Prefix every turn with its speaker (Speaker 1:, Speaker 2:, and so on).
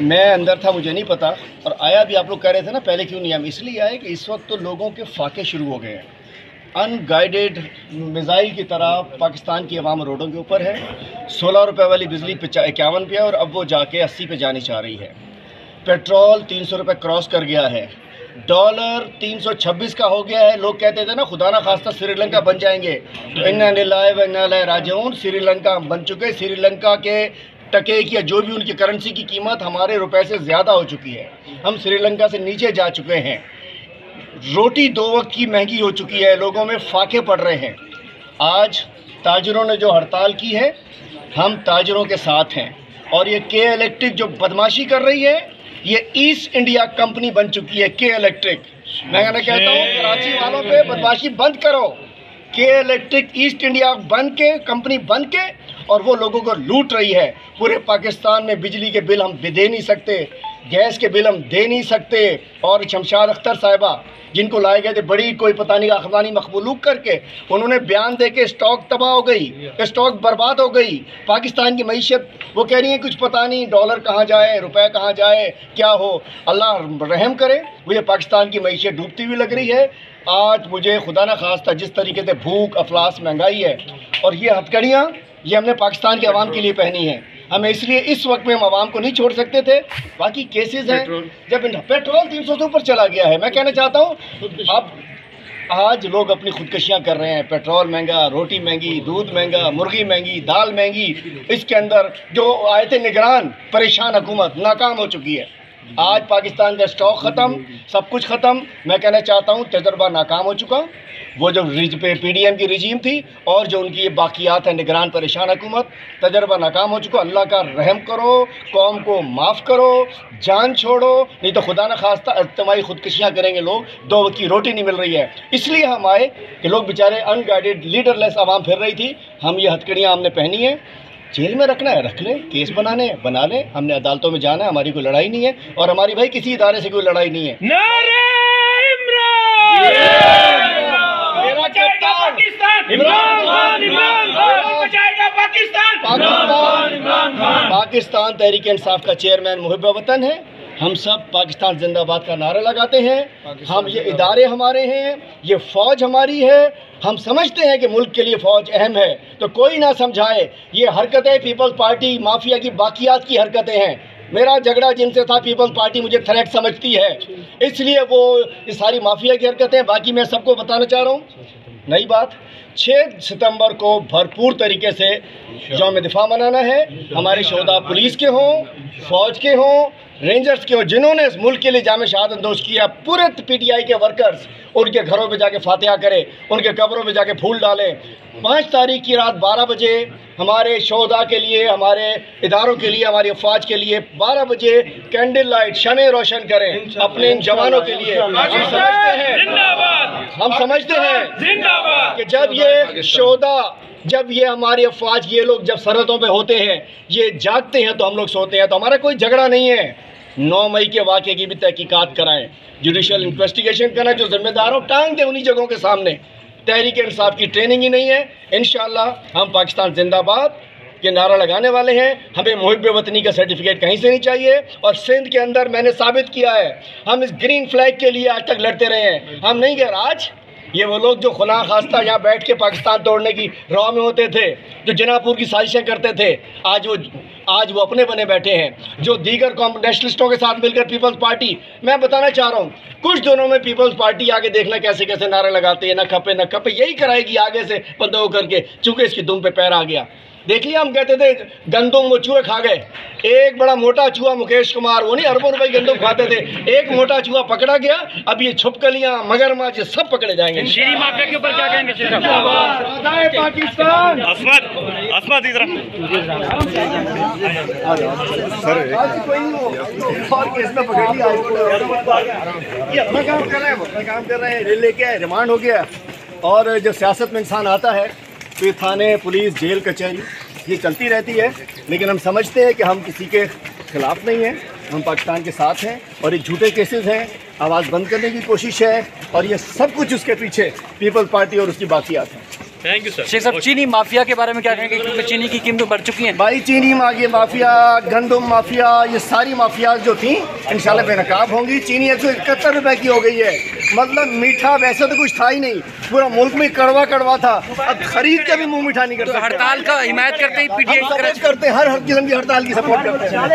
Speaker 1: मैं अंदर था, मुझे नहीं पता। और आया भी आप लोग कह रहे थे ना, पहले क्यों नहीं हम इसलिए आए कि इस वक्त तो लोगों के फाके शुरू हो गए हैं। अनगाइडेड मिज़ाइल की तरह पाकिस्तान की आवाम रोडों के ऊपर है। सोलह रुपये वाली बिजली इक्यावन पे है और अब वो जाके अस्सी पे जानी चाह रही है। पेट्रोल तीन सौ रुपये क्रॉस कर गया है। डॉलर 326 का हो गया है। लोग कहते थे ना, खुदा ना खास्ता श्रीलंका बन जाएँगे। तो इन्ना लाए इन्ना राजून श्रीलंका बन चुके। श्रीलंका के टके की या जो भी उनकी करेंसी की कीमत हमारे रुपए से ज़्यादा हो चुकी है। हम श्रीलंका से नीचे जा चुके हैं। रोटी दो वक्त की महँगी हो चुकी है। लोगों में फाके पड़ रहे हैं। आज ताजरों ने जो हड़ताल की है, हम ताजरों के साथ हैं। और ये के इलेक्ट्रिक जो बदमाशी कर रही है, ये ईस्ट इंडिया कंपनी बन चुकी है के इलेक्ट्रिक मैं कहना कहता हूँ कराची वालों पे बदमाशी बंद करो। के इलेक्ट्रिक ईस्ट इंडिया बन के कंपनी बन के, और वो लोगों को लूट रही है। पूरे पाकिस्तान में बिजली के बिल हम दे नहीं सकते। गैस के बिल हम दे नहीं सकते। और शमशाद अख्तर साहिबा जिनको लाए गए थे बड़ी कोई पता नहीं अखबानी मकबूलूक करके उन्होंने बयान दे के स्टॉक तबाह हो गई स्टॉक बर्बाद हो गई। पाकिस्तान की मीशत वो कह रही है कुछ पता नहीं डॉलर कहाँ जाए रुपए कहाँ जाए क्या हो? अल्लाह रहम करे मुझे पाकिस्तान की मीशत डूबती हुई लग रही है। आज मुझे खुदा न खास्ता जिस तरीके से भूख अफलास महँगाई है और ये हथकड़ियाँ ये हमने पाकिस्तान के आवाम के लिए पहनी है। हमें इसलिए इस वक्त में हम आवाम को नहीं छोड़ सकते थे। बाकी केसेस हैं जब पेट्रोल तीन सौ से ऊपर चला गया है मैं कहना चाहता हूँ अब आज लोग अपनी खुदकशियाँ कर रहे हैं। पेट्रोल महँगा रोटी महँगी दूध महँगा मुर्गी महँगी दाल महँगी इसके अंदर जो आए थे निगरान परेशान हुकूमत नाकाम हो चुकी है। आज पाकिस्तान का स्टॉक ख़त्म, सब कुछ ख़त्म। मैं कहना चाहता हूँ, तजर्बा नाकाम हो चुका। वो जो रिज, पे पी डी एम की रजीम थी और जो उनकी ये बाकियात है, निगरान परेशान हुकूमत, तजर्बा नाकाम हो चुका। अल्लाह का रहम करो, कौम को माफ़ करो, जान छोड़ो, नहीं तो खुदा न खास्ता अजतमाही खुदकशियाँ करेंगे लोग, दो वक्त की रोटी नहीं मिल रही है। इसलिए हम आए कि लोग बेचारे अनगाइडेड लीडरलेस आवाम फिर रही थी। हम ये हथकड़ियाँ हमने पहनी हैं। जेल में रखना है रख ले केस बनाने बना लें हमने अदालतों में जाना है हमारी कोई लड़ाई नहीं है और हमारी भाई किसी इदारे से कोई लड़ाई नहीं है। पाकिस्तान! तहरीक इंसाफ का चेयरमैन मुहब वतन है। हम सब पाकिस्तान जिंदाबाद का नारा लगाते हैं। हम ये इदारे हमारे हैं ये फ़ौज हमारी है। हम समझते हैं कि मुल्क के लिए फ़ौज अहम है। तो कोई ना समझाए ये हरकतें पीपल्स पार्टी माफिया की बाकियात की हरकतें हैं। मेरा झगड़ा जिनसे था पीपल्स पार्टी मुझे थ्रेट समझती है। इसलिए वो ये सारी माफिया की हरकतें बाकी मैं सबको बताना चाह रहा हूँ। नई बात छः सितंबर को भरपूर तरीके से योम दिफा मनाना है। हमारे शोदा पुलिस के हों फौज के हों रेंजर्स के हों जिन्होंने इस मुल्क के लिए जाम शहादत दोष किया पूरे पीटीआई के वर्कर्स उनके घरों पे जाके फातिहा करें उनके कब्रों में जाके फूल डालें। पाँच तारीख की रात बारह बजे हमारे शोदा के लिए हमारे इदारों के लिए हमारी अफवाज के लिए बारह बजे कैंडल लाइट शमे रोशन करें अपने इन जवानों के लिए। हम समझते हैं। हम समझते हैं कि जब ये शोदा जब ये हमारी अफवाज, ये लोग जब सरहदों पे होते हैं, ये जागते हैं तो हम लोग सोते हैं तो हमारा कोई झगड़ा नहीं है। नौ मई के वाक़े की भी तहकीकात कराएँ। जुडिशल इन्वेस्टिगेशन करना जो जिम्मेदार हो, टांग दें उन्हीं जगहों के सामने। तहरीक इंसाफ की ट्रेनिंग ही नहीं है। इन हम पाकिस्तान जिंदाबाद के नारा लगाने वाले हैं। हमें मुहब वतनी का सर्टिफिकेट कहीं से नहीं चाहिए। और सिंध के अंदर मैंने साबित किया है, हम इस ग्रीन फ्लैग के लिए आज तक लड़ते रहे हैं। हम नहीं कह आज ये वो लोग जो खुना खास्ता यहाँ बैठ के पाकिस्तान तोड़ने की रॉ में होते थे, जो जनापुर की साजिशें करते थे, आज वो आज वो अपने बने बैठे हैं, जो दीगर कॉम नेशनलिस्टों के साथ मिलकर पीपल्स पार्टी मैं बताना चाह रहा हूँ, कुछ दिनों में पीपल्स पार्टी आगे देखना कैसे कैसे नारे लगाते हैं, ना खपे ना खपे, यही कराएगी आगे से बंदों करके चूँकि इसकी दुम पे पैर आ गया। देखिए हम कहते थे गंदम वो चूहे खा गए। एक बड़ा मोटा चूहा मुकेश कुमार वो नहीं अरबों रुपए गंदम खाते थे। एक मोटा चूहा पकड़ा गया अब ये छुपकलियाँ मगरमच्छ सब पकड़े जाएँगे।
Speaker 2: शेरी माफिया के ऊपर क्या कहेंगे
Speaker 1: पाकिस्तान।
Speaker 2: असमत इधर
Speaker 1: सर और केस में पकड़ लिया काम कर रहे हैं अपना काम कर रहे हैं लेके रिमांड हो गया। और जब सियासत में इंसान आता है तो ये थाने, पुलिस, जेल, कचहरी, ये चलती रहती है। लेकिन हम समझते हैं कि हम किसी के खिलाफ नहीं हैं। हम पाकिस्तान के साथ हैं और ये झूठे केसेस हैं। आवाज़ बंद करने की कोशिश है और ये सब कुछ उसके पीछे पीपल्स पार्टी और उसकी बाकियात हैं।
Speaker 2: थैंक यू सर
Speaker 3: शेख साहब चीनी माफिया के बारे में क्या कहेंगे क्योंकि चीनी की कीमतें बढ़ चुकी हैं
Speaker 1: भाई चीनी मागी माफिया गंदम माफिया ये सारी माफिया जो थी इंशाल्लाह बेनकाब होंगी चीनी एक सौ इकहत्तर रुपए की हो गई है मतलब मीठा वैसे तो कुछ था ही नहीं पूरा मुल्क में कड़वा कड़वा था अब खरीद के भी मुँह मीठा नहीं कर
Speaker 3: तो हड़ताल का हिमायत करते ही पीटीआई
Speaker 1: करते हैं हर हर किस्म की हड़ताल की सपोर्ट करते हैं